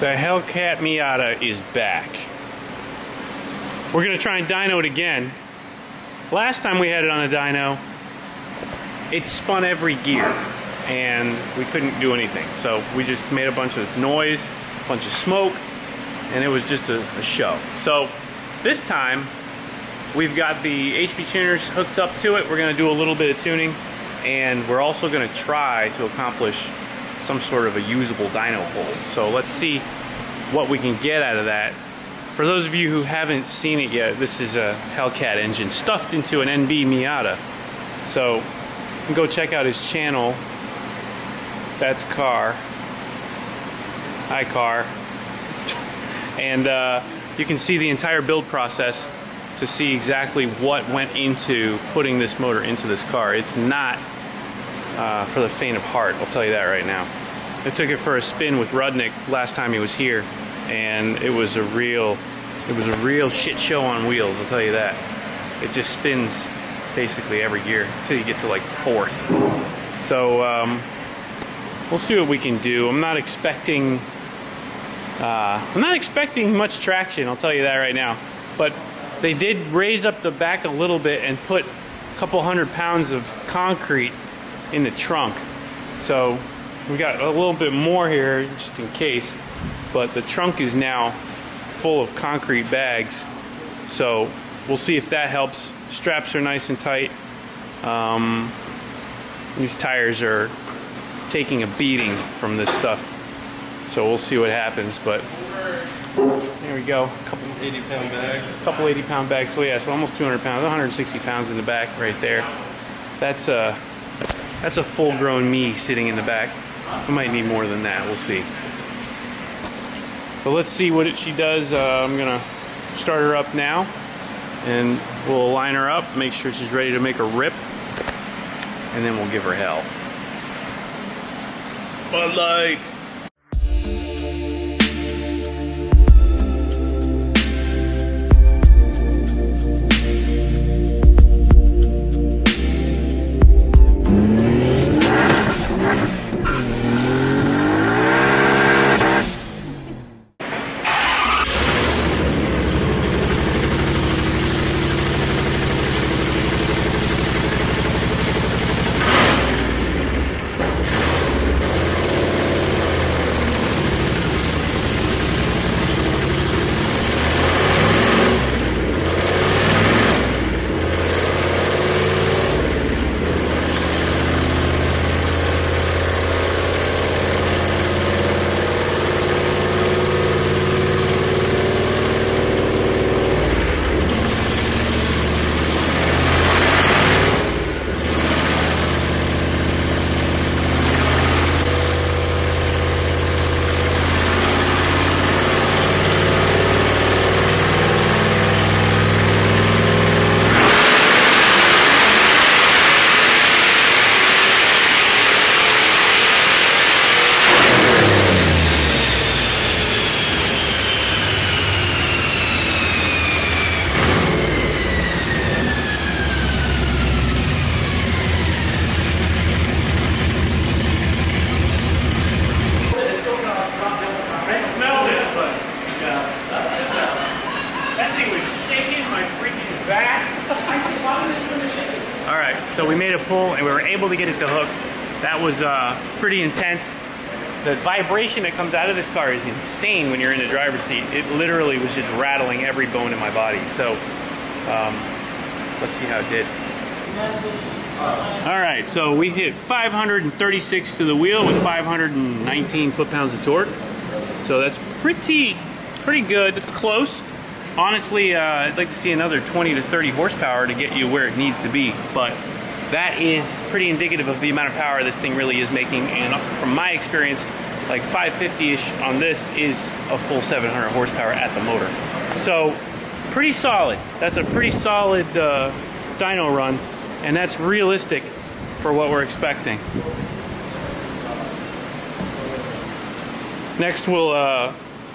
The Hellcat Miata is back. We're gonna try and dyno it again. Last time we had it on a dyno, it spun every gear and we couldn't do anything. So we just made a bunch of noise, a bunch of smoke, and it was just a, a show. So this time, we've got the HP tuners hooked up to it. We're gonna do a little bit of tuning and we're also gonna try to accomplish some sort of a usable dyno hole. So let's see what we can get out of that. For those of you who haven't seen it yet, this is a Hellcat engine stuffed into an NB Miata. So go check out his channel. That's Car. Hi Car. and uh, you can see the entire build process to see exactly what went into putting this motor into this car. It's not uh, for the faint of heart, I'll tell you that right now. I took it for a spin with Rudnick last time he was here, and it was a real, it was a real shit show on wheels. I'll tell you that. It just spins basically every gear until you get to like fourth. So um, we'll see what we can do. I'm not expecting, uh, I'm not expecting much traction. I'll tell you that right now. But they did raise up the back a little bit and put a couple hundred pounds of concrete in the trunk. So we got a little bit more here just in case, but the trunk is now full of concrete bags. So we'll see if that helps. Straps are nice and tight. Um, these tires are taking a beating from this stuff. So we'll see what happens, but there we go. A couple 80 pound bags. couple 80 pound bags. So yeah, so almost 200 pounds, 160 pounds in the back right there. That's a that's a full grown me sitting in the back. I might need more than that. We'll see. But let's see what she does. Uh, I'm gonna start her up now, and we'll line her up, make sure she's ready to make a rip, and then we'll give her hell. Bud Lights. Back. All right, so we made a pull and we were able to get it to hook. That was uh, pretty intense. The vibration that comes out of this car is insane when you're in the driver's seat. It literally was just rattling every bone in my body. So um, let's see how it did. All right, so we hit 536 to the wheel with 519 foot-pounds of torque. So that's pretty, pretty good. Close. Honestly, uh, I'd like to see another 20 to 30 horsepower to get you where it needs to be, but that is pretty indicative of the amount of power this thing really is making. And from my experience, like 550-ish on this is a full 700 horsepower at the motor. So pretty solid. That's a pretty solid uh, dyno run, and that's realistic for what we're expecting. Next, we'll uh,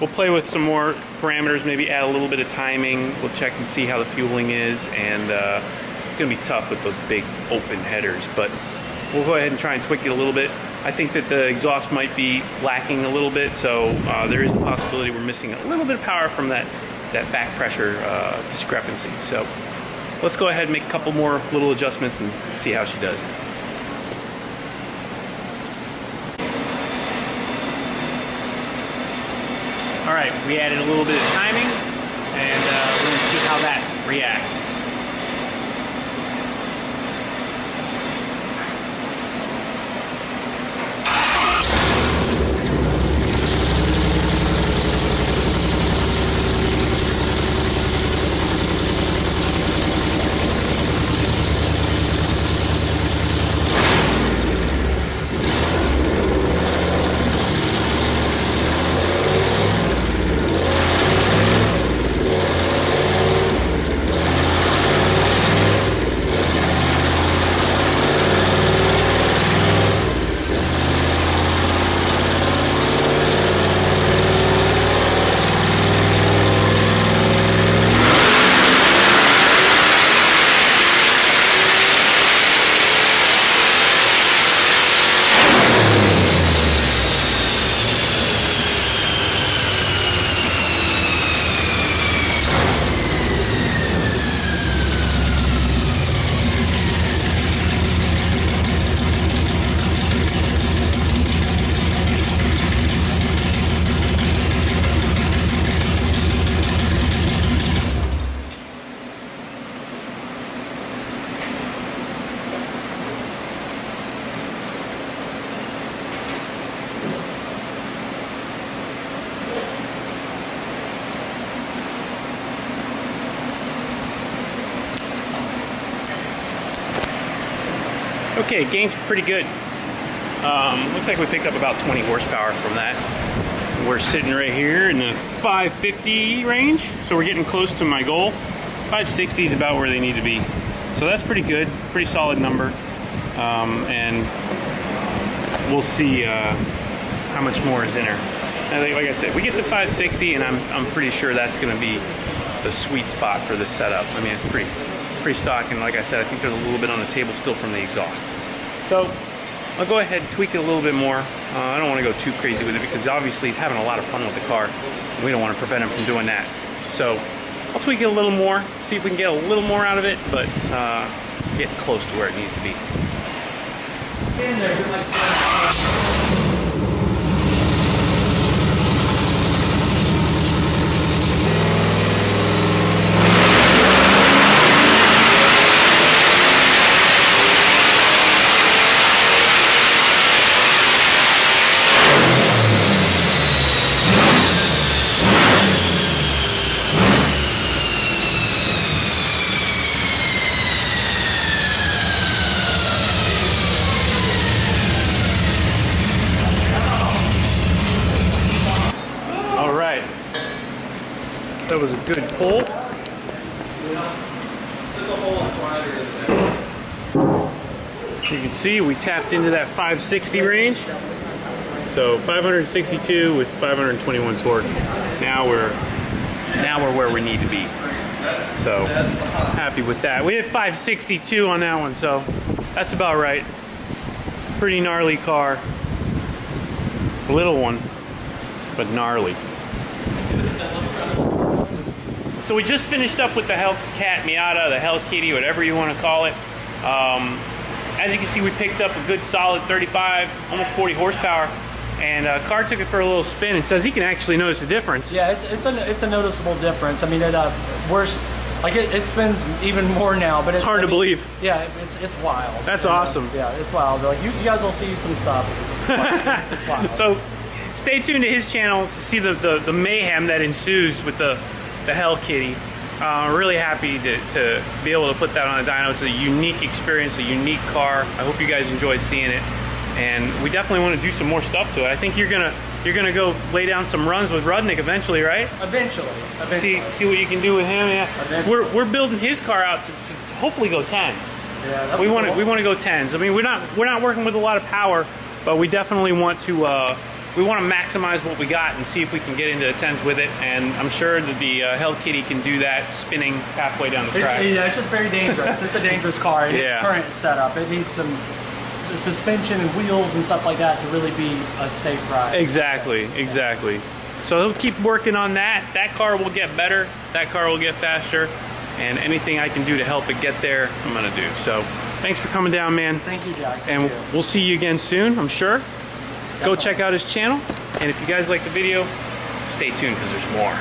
we'll play with some more parameters. Maybe add a little bit of timing. We'll check and see how the fueling is, and uh, it's gonna be tough with those big open headers. But we'll go ahead and try and tweak it a little bit, I think that the exhaust might be lacking a little bit, so uh, there is a possibility we're missing a little bit of power from that, that back pressure uh, discrepancy. So let's go ahead and make a couple more little adjustments and see how she does. All right, we added a little bit of timing, and uh, we're gonna see how that reacts. Okay, gains pretty good. Um, looks like we picked up about 20 horsepower from that. We're sitting right here in the 550 range, so we're getting close to my goal. 560 is about where they need to be. So that's pretty good, pretty solid number. Um, and we'll see uh, how much more is in her. Think, like I said, we get to 560, and I'm, I'm pretty sure that's going to be the sweet spot for this setup. I mean, it's pretty pretty stock, and like I said, I think there's a little bit on the table still from the exhaust. So I'll go ahead and tweak it a little bit more. Uh, I don't want to go too crazy with it because obviously he's having a lot of fun with the car. We don't want to prevent him from doing that. So I'll tweak it a little more, see if we can get a little more out of it, but uh, get close to where it needs to be. Good pull. You can see we tapped into that 560 range. So 562 with 521 torque. Now we're now we're where we need to be. So happy with that. We hit 562 on that one, so that's about right. Pretty gnarly car. Little one, but gnarly. So we just finished up with the Hellcat Miata, the Hell Kitty, whatever you want to call it. Um, as you can see, we picked up a good solid 35, almost 40 horsepower. And uh, Car took it for a little spin and says he can actually notice the difference. Yeah, it's, it's a it's a noticeable difference. I mean, it uh, worse, like it, it spins even more now, but it's, hard I to believe. Yeah, it's it's wild. That's know? awesome. Yeah, it's wild. Like you, you guys will see some stuff. It's, it's wild. So stay tuned to his channel to see the, the, the mayhem that ensues with the, the Hell Kitty. Uh, I'm really happy to, to be able to put that on a dyno. It's a unique experience, a unique car. I hope you guys enjoy seeing it. And we definitely want to do some more stuff to it. I think you're gonna you're gonna go lay down some runs with Rudnick eventually, right? eventually, eventually. See see what you can do with him. Yeah, Eventually. we're, we're building his car out to, to hopefully go tens. yeah, We want to cool. we want to go tens. I mean, we're not we're not working with a lot of power, but we definitely want to uh, we want to maximize what we got and see if we can get into the tens with it. And I'm sure that the uh, Hell Kitty can do that, spinning halfway down the It's, track. yeah, it's just very dangerous. it's a dangerous car in Yeah. its current setup. It needs some suspension and wheels and stuff like that to really be a safe ride. Exactly, exactly. So he'll keep working on that. That car will get better. That car will get faster. And anything I can do to help it get there, I'm gonna do. So thanks for coming down, man. Thank you, Jack. Thank And you. we'll see you again soon, I'm sure. Go check out his channel. And if you guys like the video, stay tuned because there's more.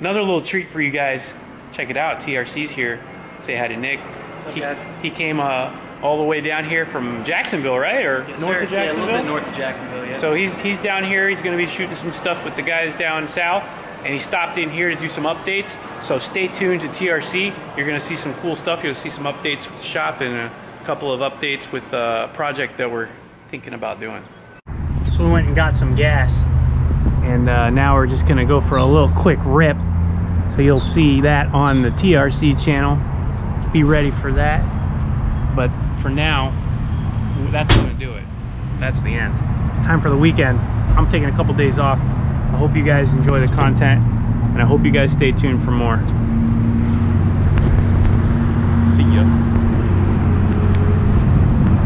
Another little treat for you guys. Check it out. TRC's here. Say hi to Nick. up, he, guys? he came uh, all the way down here from Jacksonville, right? Or Yes, north sir. of Yeah, a Jacksonville? little bit north of Jacksonville. Yeah. So he's he's down here. He's going to be shooting some stuff with the guys down south, and he stopped in here to do some updates. So stay tuned to TRC. You're going to see some cool stuff. You'll see some updates with the shop and a couple of updates with a project that we're thinking about doing. So we went and got some gas, and uh, now we're just to go for a little quick rip. So you'll see that on the TRC channel. Be ready for that. But for now, that's to do it. That's the end. Time for the weekend. I'm taking a couple days off. I hope you guys enjoy the content, and I hope you guys stay tuned for more.